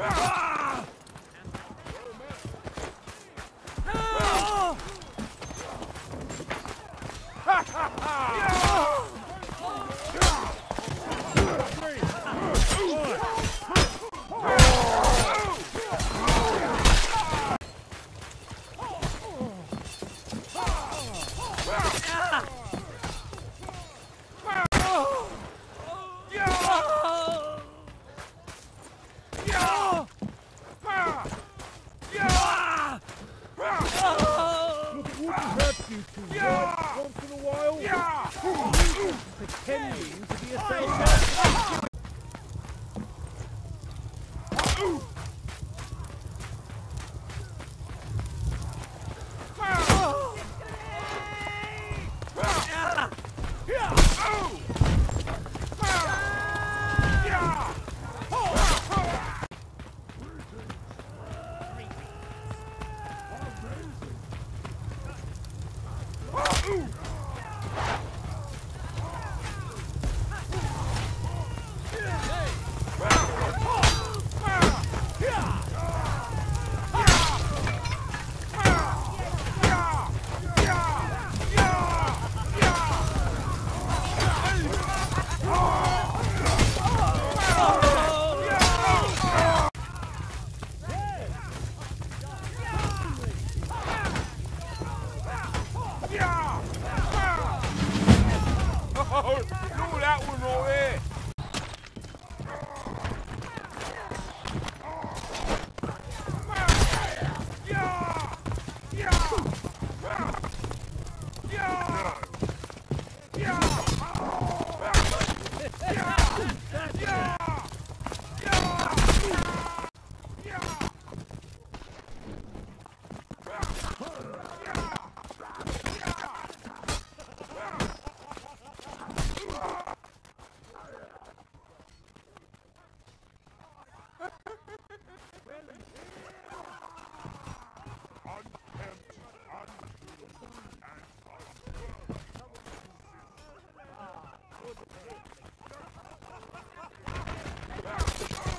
Ah! You to Yeah. once in a while. Yeah! Pretending to be a sailor. Oh, right Oh, my God.